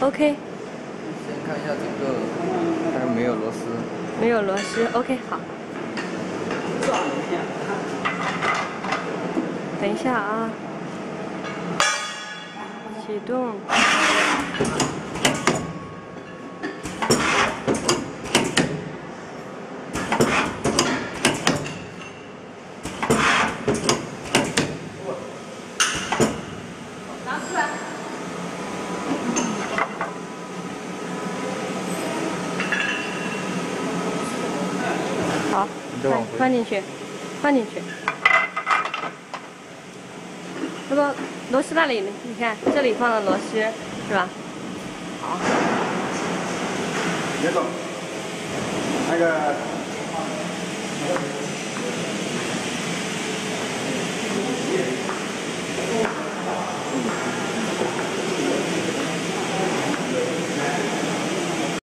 OK，先看一下这个，看没有螺丝。没有螺丝，OK，好。等一下啊，启动。好，放放进去，放进去。那个螺丝那里，你看这里放了螺丝，是吧？好。别动。那个。